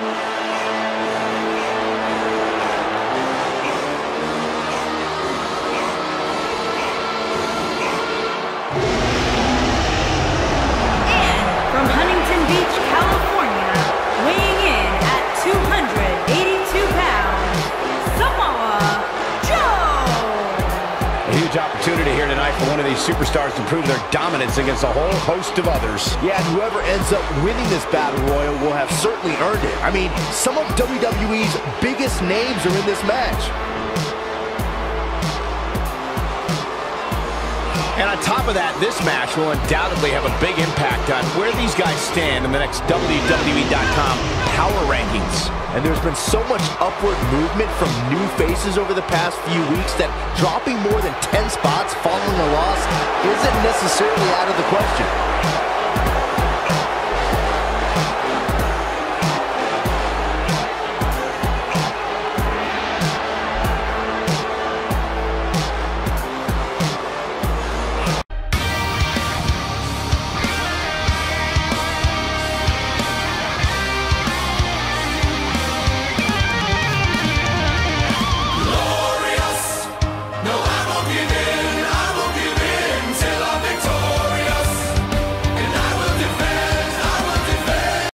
From huge opportunity here tonight for one of these superstars to prove their dominance against a whole host of others. Yeah, and whoever ends up winning this battle royal will have certainly earned it. I mean, some of WWE's biggest names are in this match. And on top of that, this match will undoubtedly have a big impact on where these guys stand in the next WWE.com power rankings. And there's been so much upward movement from new faces over the past few weeks that dropping more than 10 spots following a loss isn't necessarily out of the question.